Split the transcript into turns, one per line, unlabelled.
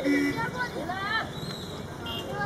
别过你了啊！你了，